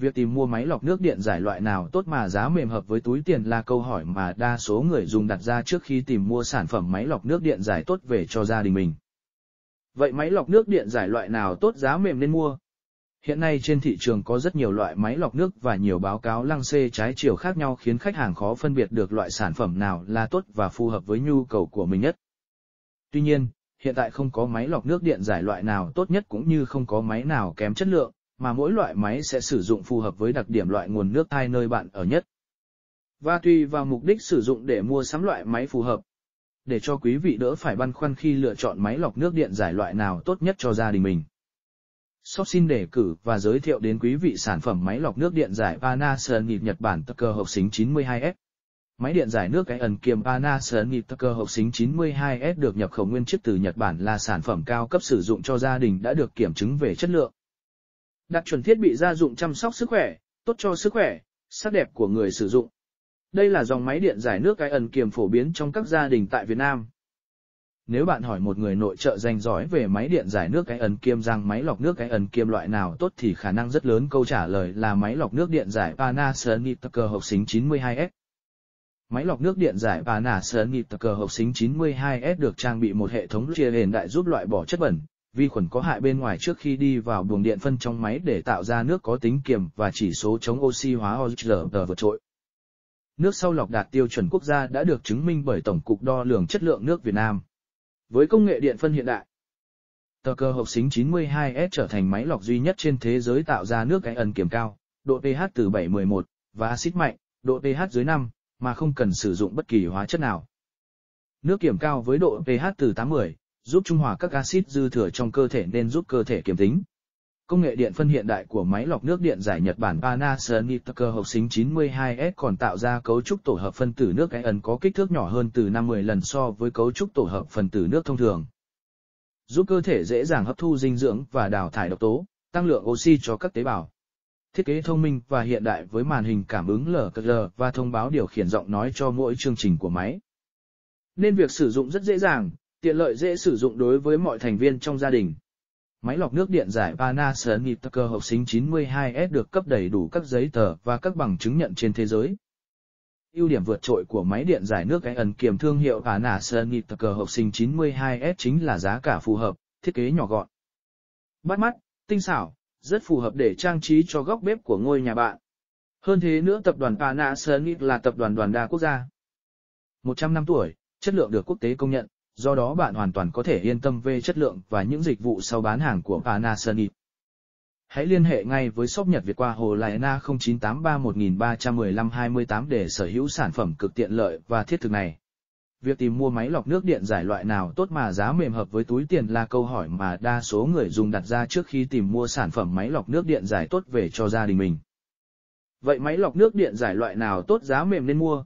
Việc tìm mua máy lọc nước điện giải loại nào tốt mà giá mềm hợp với túi tiền là câu hỏi mà đa số người dùng đặt ra trước khi tìm mua sản phẩm máy lọc nước điện giải tốt về cho gia đình mình. Vậy máy lọc nước điện giải loại nào tốt giá mềm nên mua? Hiện nay trên thị trường có rất nhiều loại máy lọc nước và nhiều báo cáo lăng xê trái chiều khác nhau khiến khách hàng khó phân biệt được loại sản phẩm nào là tốt và phù hợp với nhu cầu của mình nhất. Tuy nhiên, hiện tại không có máy lọc nước điện giải loại nào tốt nhất cũng như không có máy nào kém chất lượng, mà mỗi loại máy sẽ sử dụng phù hợp với đặc điểm loại nguồn nước thai nơi bạn ở nhất. Và tùy vào mục đích sử dụng để mua sắm loại máy phù hợp. Để cho quý vị đỡ phải băn khoăn khi lựa chọn máy lọc nước điện giải loại nào tốt nhất cho gia đình mình. Shop xin đề cử và giới thiệu đến quý vị sản phẩm máy lọc nước điện giải Panasonic Nhật Bản Tucker hộp xính 92S. Máy điện giải nước cái ẩn kiềm Panasonic Tucker hộp xính 92S được nhập khẩu nguyên chiếc từ Nhật Bản là sản phẩm cao cấp sử dụng cho gia đình đã được kiểm chứng về chất lượng. Đặt chuẩn thiết bị gia dụng chăm sóc sức khỏe, tốt cho sức khỏe, sắc đẹp của người sử dụng. Đây là dòng máy điện giải nước cái ẩn kiềm phổ biến trong các gia đình tại Việt Nam. Nếu bạn hỏi một người nội trợ danh giỏi về máy điện giải nước cái ẩn kiêm rằng máy lọc nước cái ẩn kiêm loại nào tốt thì khả năng rất lớn câu trả lời là máy lọc nước điện giải Panasonic Tucker học xính 92S. Máy lọc nước điện giải Panasonic Tucker học xính 92S được trang bị một hệ thống chia hiện đại giúp loại bỏ chất bẩn, vi khuẩn có hại bên ngoài trước khi đi vào buồng điện phân trong máy để tạo ra nước có tính kiềm và chỉ số chống oxy hóa OHR vượt trội. Nước sau lọc đạt tiêu chuẩn quốc gia đã được chứng minh bởi Tổng cục Đo lường Chất lượng nước Việt Nam. Với công nghệ điện phân hiện đại, tờ cơ học xính 92S trở thành máy lọc duy nhất trên thế giới tạo ra nước cái ẩn kiểm cao, độ pH từ 711 và axit mạnh, độ pH dưới 5, mà không cần sử dụng bất kỳ hóa chất nào. Nước kiểm cao với độ pH từ 80, giúp trung hòa các axit dư thừa trong cơ thể nên giúp cơ thể kiểm tính. Công nghệ điện phân hiện đại của máy lọc nước điện giải Nhật Bản Panasonic Tucker học xính 92S còn tạo ra cấu trúc tổ hợp phân tử nước ẩn có kích thước nhỏ hơn từ 50 lần so với cấu trúc tổ hợp phân tử nước thông thường. Giúp cơ thể dễ dàng hấp thu dinh dưỡng và đào thải độc tố, tăng lượng oxy cho các tế bào. Thiết kế thông minh và hiện đại với màn hình cảm ứng LCD và thông báo điều khiển giọng nói cho mỗi chương trình của máy. Nên việc sử dụng rất dễ dàng, tiện lợi dễ sử dụng đối với mọi thành viên trong gia đình. Máy lọc nước điện giải Panasonic Tucker học sinh 92S được cấp đầy đủ các giấy tờ và các bằng chứng nhận trên thế giới. Ưu điểm vượt trội của máy điện giải nước cái ẩn kiềm thương hiệu Panasonic Tucker học sinh 92S chính là giá cả phù hợp, thiết kế nhỏ gọn. Bắt mắt, tinh xảo, rất phù hợp để trang trí cho góc bếp của ngôi nhà bạn. Hơn thế nữa tập đoàn Panasonic là tập đoàn đoàn đa quốc gia. 100 năm tuổi, chất lượng được quốc tế công nhận do đó bạn hoàn toàn có thể yên tâm về chất lượng và những dịch vụ sau bán hàng của Panasonic. Hãy liên hệ ngay với shop Nhật Việt qua Hồ Lại Na 0983131528 để sở hữu sản phẩm cực tiện lợi và thiết thực này. Việc tìm mua máy lọc nước điện giải loại nào tốt mà giá mềm hợp với túi tiền là câu hỏi mà đa số người dùng đặt ra trước khi tìm mua sản phẩm máy lọc nước điện giải tốt về cho gia đình mình. Vậy máy lọc nước điện giải loại nào tốt giá mềm nên mua?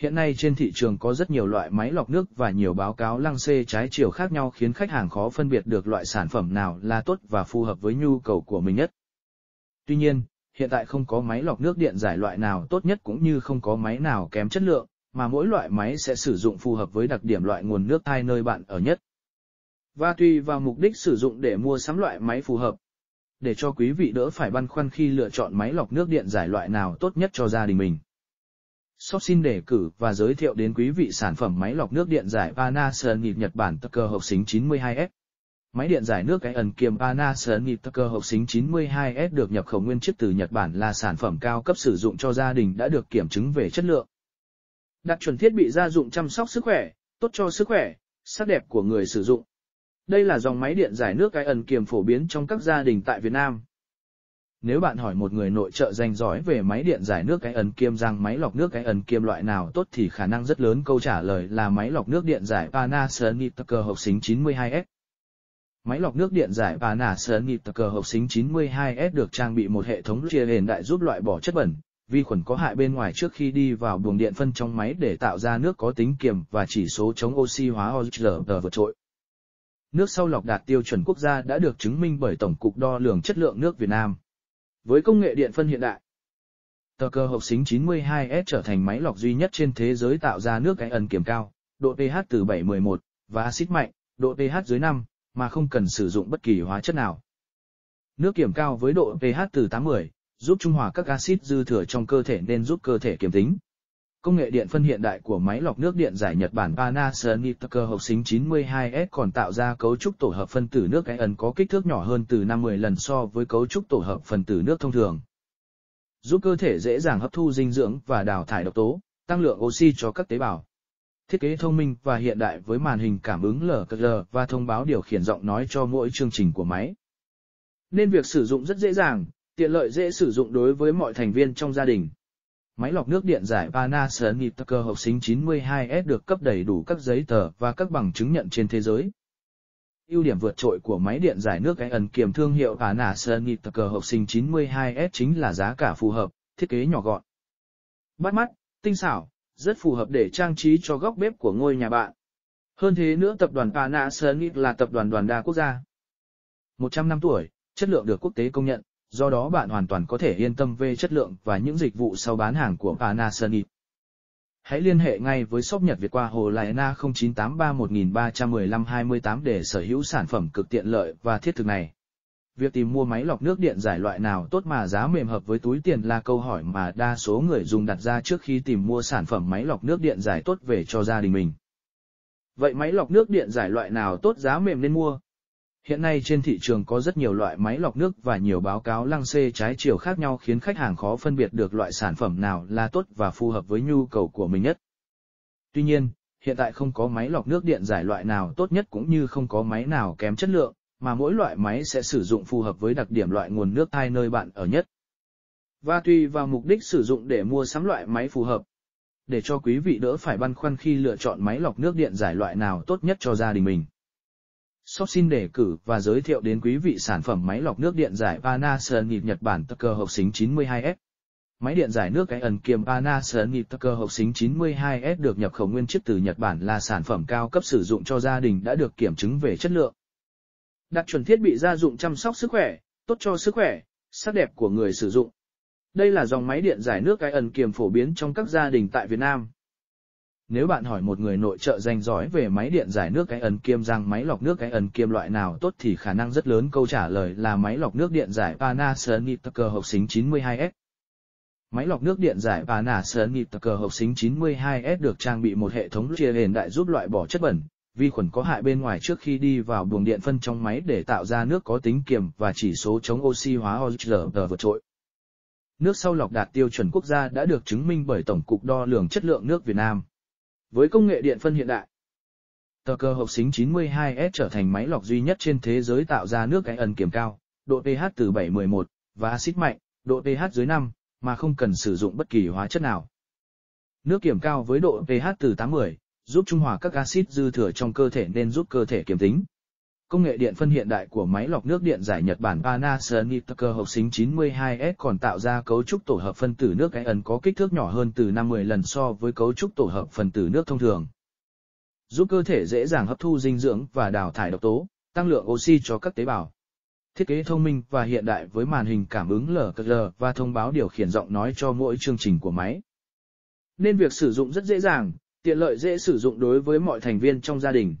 Hiện nay trên thị trường có rất nhiều loại máy lọc nước và nhiều báo cáo lăng xê trái chiều khác nhau khiến khách hàng khó phân biệt được loại sản phẩm nào là tốt và phù hợp với nhu cầu của mình nhất. Tuy nhiên, hiện tại không có máy lọc nước điện giải loại nào tốt nhất cũng như không có máy nào kém chất lượng, mà mỗi loại máy sẽ sử dụng phù hợp với đặc điểm loại nguồn nước thai nơi bạn ở nhất. Và tùy vào mục đích sử dụng để mua sắm loại máy phù hợp. Để cho quý vị đỡ phải băn khoăn khi lựa chọn máy lọc nước điện giải loại nào tốt nhất cho gia đình mình. Shop xin đề cử và giới thiệu đến quý vị sản phẩm máy lọc nước điện giải Panasonic Nhật Bản Tucker học xính 92S. Máy điện giải nước cái ẩn kiềm Panasonic Tucker học xính 92S được nhập khẩu nguyên chiếc từ Nhật Bản là sản phẩm cao cấp sử dụng cho gia đình đã được kiểm chứng về chất lượng. Đặt chuẩn thiết bị gia dụng chăm sóc sức khỏe, tốt cho sức khỏe, sắc đẹp của người sử dụng. Đây là dòng máy điện giải nước cái ẩn kiềm phổ biến trong các gia đình tại Việt Nam. Nếu bạn hỏi một người nội trợ danh giỏi về máy điện giải nước cái ấn kiêm rằng máy lọc nước cái ấn kiêm loại nào tốt thì khả năng rất lớn câu trả lời là máy lọc nước điện giải Panasonic cơ hộp xính 92S. Máy lọc nước điện giải Panasonic cơ hộp xính 92S được trang bị một hệ thống chia hiện đại giúp loại bỏ chất bẩn, vi khuẩn có hại bên ngoài trước khi đi vào buồng điện phân trong máy để tạo ra nước có tính kiềm và chỉ số chống oxy hóa OHR vượt trội. Nước sau lọc đạt tiêu chuẩn quốc gia đã được chứng minh bởi Tổng cục Đo lường Chất lượng nước Việt Nam. Với công nghệ điện phân hiện đại, tờ cơ học xính 92S trở thành máy lọc duy nhất trên thế giới tạo ra nước cái ẩn kiểm cao, độ pH từ 711 và axit mạnh, độ pH dưới 5, mà không cần sử dụng bất kỳ hóa chất nào. Nước kiểm cao với độ pH từ 80, giúp trung hòa các axit dư thừa trong cơ thể nên giúp cơ thể kiểm tính. Công nghệ điện phân hiện đại của máy lọc nước điện giải Nhật Bản Panasonic cơ học xính 92S còn tạo ra cấu trúc tổ hợp phân tử nước ẩn có kích thước nhỏ hơn từ 50 lần so với cấu trúc tổ hợp phân tử nước thông thường. Giúp cơ thể dễ dàng hấp thu dinh dưỡng và đào thải độc tố, tăng lượng oxy cho các tế bào. Thiết kế thông minh và hiện đại với màn hình cảm ứng LCD và thông báo điều khiển giọng nói cho mỗi chương trình của máy. Nên việc sử dụng rất dễ dàng, tiện lợi dễ sử dụng đối với mọi thành viên trong gia đình. Máy lọc nước điện giải Panasonic cơ học sinh 92S được cấp đầy đủ các giấy tờ và các bằng chứng nhận trên thế giới. Ưu điểm vượt trội của máy điện giải nước cái ẩn kiềm thương hiệu Panasonic cơ học sinh 92S chính là giá cả phù hợp, thiết kế nhỏ gọn. Bắt mắt, tinh xảo, rất phù hợp để trang trí cho góc bếp của ngôi nhà bạn. Hơn thế nữa tập đoàn Panasonic là tập đoàn đoàn đa quốc gia. 100 năm tuổi, chất lượng được quốc tế công nhận, do đó bạn hoàn toàn có thể yên tâm về chất lượng và những dịch vụ sau bán hàng của Panasonic. Hãy liên hệ ngay với shop Nhật Việt qua Hồ Lại Na 0983131528 để sở hữu sản phẩm cực tiện lợi và thiết thực này. Việc tìm mua máy lọc nước điện giải loại nào tốt mà giá mềm hợp với túi tiền là câu hỏi mà đa số người dùng đặt ra trước khi tìm mua sản phẩm máy lọc nước điện giải tốt về cho gia đình mình. Vậy máy lọc nước điện giải loại nào tốt giá mềm nên mua? Hiện nay trên thị trường có rất nhiều loại máy lọc nước và nhiều báo cáo lăng xê trái chiều khác nhau khiến khách hàng khó phân biệt được loại sản phẩm nào là tốt và phù hợp với nhu cầu của mình nhất. Tuy nhiên, hiện tại không có máy lọc nước điện giải loại nào tốt nhất cũng như không có máy nào kém chất lượng, mà mỗi loại máy sẽ sử dụng phù hợp với đặc điểm loại nguồn nước thai nơi bạn ở nhất. Và tùy vào mục đích sử dụng để mua sắm loại máy phù hợp. Để cho quý vị đỡ phải băn khoăn khi lựa chọn máy lọc nước điện giải loại nào tốt nhất cho gia đình mình. Shop xin đề cử và giới thiệu đến quý vị sản phẩm máy lọc nước điện giải Panasonic Nhật Bản Tucker hộp xính 92S. Máy điện giải nước cái ẩn kiềm Panasonic Tucker hộp xính 92S được nhập khẩu nguyên chiếc từ Nhật Bản là sản phẩm cao cấp sử dụng cho gia đình đã được kiểm chứng về chất lượng. Đặt chuẩn thiết bị gia dụng chăm sóc sức khỏe, tốt cho sức khỏe, sắc đẹp của người sử dụng. Đây là dòng máy điện giải nước cái ẩn kiềm phổ biến trong các gia đình tại Việt Nam. Nếu bạn hỏi một người nội trợ danh giỏi về máy điện giải nước cái ẩn kiêm rằng máy lọc nước cái ẩn kiêm loại nào tốt thì khả năng rất lớn câu trả lời là máy lọc nước điện giải Panasonic cơ hộp xính 92S. Máy lọc nước điện giải Panasonic cơ hộp xính 92S được trang bị một hệ thống chia hiện đại giúp loại bỏ chất bẩn, vi khuẩn có hại bên ngoài trước khi đi vào buồng điện phân trong máy để tạo ra nước có tính kiềm và chỉ số chống oxy hóa OGR vượt trội. Nước sau lọc đạt tiêu chuẩn quốc gia đã được chứng minh bởi Tổng cục Đo lường Chất lượng nước Việt Nam. Với công nghệ điện phân hiện đại, tờ cơ học xính 92S trở thành máy lọc duy nhất trên thế giới tạo ra nước cái ẩn kiểm cao, độ pH từ 7-11 và axit mạnh, độ pH dưới 5, mà không cần sử dụng bất kỳ hóa chất nào. Nước kiểm cao với độ pH từ 8-10, giúp trung hòa các axit dư thừa trong cơ thể nên giúp cơ thể kiểm tính. Công nghệ điện phân hiện đại của máy lọc nước điện giải Nhật Bản Panasonic cơ học xính 92S còn tạo ra cấu trúc tổ hợp phân tử nước cái ẩn có kích thước nhỏ hơn từ 50 lần so với cấu trúc tổ hợp phân tử nước thông thường. Giúp cơ thể dễ dàng hấp thu dinh dưỡng và đào thải độc tố, tăng lượng oxy cho các tế bào. Thiết kế thông minh và hiện đại với màn hình cảm ứng LCD và thông báo điều khiển giọng nói cho mỗi chương trình của máy. Nên việc sử dụng rất dễ dàng, tiện lợi dễ sử dụng đối với mọi thành viên trong gia đình.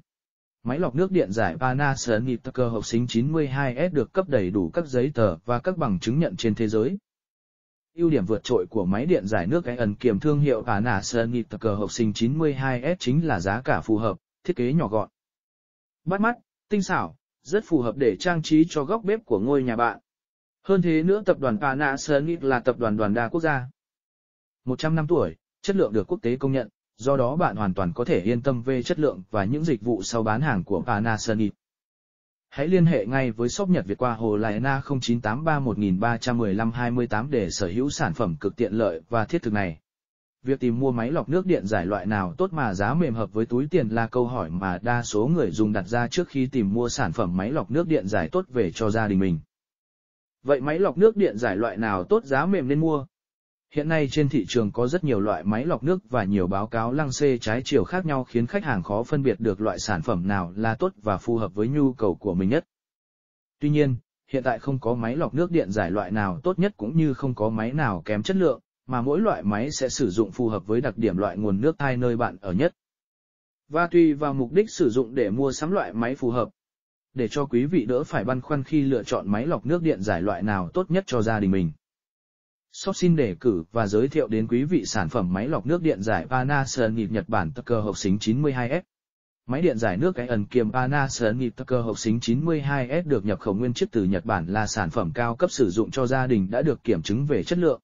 Máy lọc nước điện giải Panasonic cơ học xính 92S được cấp đầy đủ các giấy tờ và các bằng chứng nhận trên thế giới. Ưu điểm vượt trội của máy điện giải nước cái ẩn kiềm thương hiệu Panasonic cơ học sinh 92S chính là giá cả phù hợp, thiết kế nhỏ gọn. Bắt mắt, tinh xảo, rất phù hợp để trang trí cho góc bếp của ngôi nhà bạn. Hơn thế nữa tập đoàn Panasonic là tập đoàn đoàn đa quốc gia. 100 năm tuổi, chất lượng được quốc tế công nhận do đó bạn hoàn toàn có thể yên tâm về chất lượng và những dịch vụ sau bán hàng của Panasonic. Hãy liên hệ ngay với shop Nhật Việt qua Hồ Lại Na 0983131528 để sở hữu sản phẩm cực tiện lợi và thiết thực này. Việc tìm mua máy lọc nước điện giải loại nào tốt mà giá mềm hợp với túi tiền là câu hỏi mà đa số người dùng đặt ra trước khi tìm mua sản phẩm máy lọc nước điện giải tốt về cho gia đình mình. Vậy máy lọc nước điện giải loại nào tốt giá mềm nên mua? Hiện nay trên thị trường có rất nhiều loại máy lọc nước và nhiều báo cáo lăng xê trái chiều khác nhau khiến khách hàng khó phân biệt được loại sản phẩm nào là tốt và phù hợp với nhu cầu của mình nhất. Tuy nhiên, hiện tại không có máy lọc nước điện giải loại nào tốt nhất cũng như không có máy nào kém chất lượng, mà mỗi loại máy sẽ sử dụng phù hợp với đặc điểm loại nguồn nước thai nơi bạn ở nhất. Và tùy vào mục đích sử dụng để mua sắm loại máy phù hợp. Để cho quý vị đỡ phải băn khoăn khi lựa chọn máy lọc nước điện giải loại nào tốt nhất cho gia đình mình. Shop xin đề cử và giới thiệu đến quý vị sản phẩm máy lọc nước điện giải Panasonic Nhật Bản Tucker hộp xính 92S. Máy điện giải nước cái ẩn kiềm Panasonic Tucker hộp xính 92S được nhập khẩu nguyên chiếc từ Nhật Bản là sản phẩm cao cấp sử dụng cho gia đình đã được kiểm chứng về chất lượng.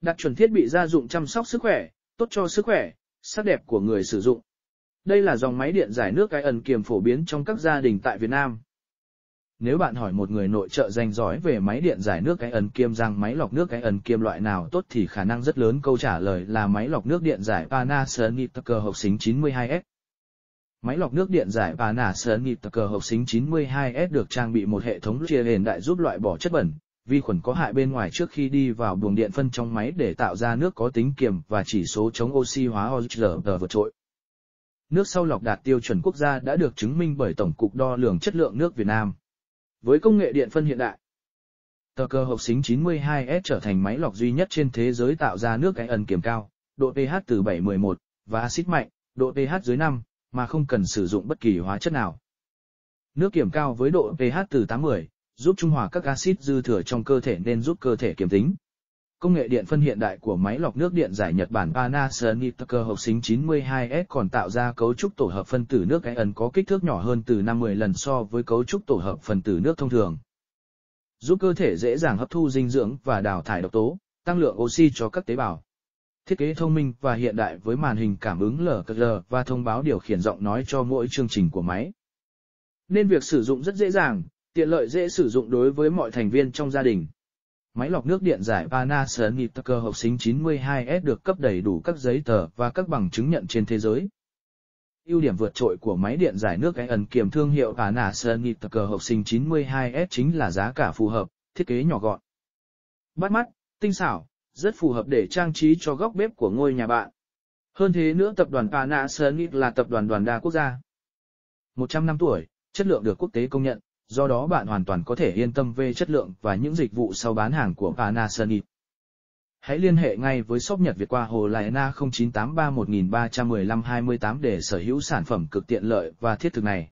Đặt chuẩn thiết bị gia dụng chăm sóc sức khỏe, tốt cho sức khỏe, sắc đẹp của người sử dụng. Đây là dòng máy điện giải nước cái ẩn kiềm phổ biến trong các gia đình tại Việt Nam. Nếu bạn hỏi một người nội trợ danh giỏi về máy điện giải nước cái ấn kiêm rằng máy lọc nước cái ấn kiêm loại nào tốt thì khả năng rất lớn câu trả lời là máy lọc nước điện giải Panasonic Tucker hộp xính 92S. Máy lọc nước điện giải Panasonic Tucker hộp xính 92S được trang bị một hệ thống chia hiện đại giúp loại bỏ chất bẩn, vi khuẩn có hại bên ngoài trước khi đi vào buồng điện phân trong máy để tạo ra nước có tính kiềm và chỉ số chống oxy hóa OHR vượt trội. Nước sau lọc đạt tiêu chuẩn quốc gia đã được chứng minh bởi Tổng cục Đo lường Chất lượng nước Việt Nam. Với công nghệ điện phân hiện đại, tờ cơ hộp xính 92S trở thành máy lọc duy nhất trên thế giới tạo ra nước cái ẩn kiểm cao, độ pH từ 711 và axit mạnh, độ pH dưới 5, mà không cần sử dụng bất kỳ hóa chất nào. Nước kiểm cao với độ pH từ 80, giúp trung hòa các axit dư thừa trong cơ thể nên giúp cơ thể kiểm tính. Công nghệ điện phân hiện đại của máy lọc nước điện giải Nhật Bản Panasonic Tucker hộp xính 92S còn tạo ra cấu trúc tổ hợp phân tử nước ẩn có kích thước nhỏ hơn từ 50 lần so với cấu trúc tổ hợp phân tử nước thông thường. Giúp cơ thể dễ dàng hấp thu dinh dưỡng và đào thải độc tố, tăng lượng oxy cho các tế bào. Thiết kế thông minh và hiện đại với màn hình cảm ứng LCD và thông báo điều khiển giọng nói cho mỗi chương trình của máy. Nên việc sử dụng rất dễ dàng, tiện lợi dễ sử dụng đối với mọi thành viên trong gia đình. Máy lọc nước điện giải Panasonic cơ hộp xính 92S được cấp đầy đủ các giấy tờ và các bằng chứng nhận trên thế giới. Ưu điểm vượt trội của máy điện giải nước cái ẩn kiềm thương hiệu Panasonic cơ hộp xính 92S chính là giá cả phù hợp, thiết kế nhỏ gọn. Bắt mắt, tinh xảo, rất phù hợp để trang trí cho góc bếp của ngôi nhà bạn. Hơn thế nữa tập đoàn Panasonic là tập đoàn đoàn đa quốc gia. 100 năm tuổi, chất lượng được quốc tế công nhận do đó bạn hoàn toàn có thể yên tâm về chất lượng và những dịch vụ sau bán hàng của Panasonic. Hãy liên hệ ngay với shop Nhật Việt qua Hồ Lại Na 0983 1315 28 để sở hữu sản phẩm cực tiện lợi và thiết thực này.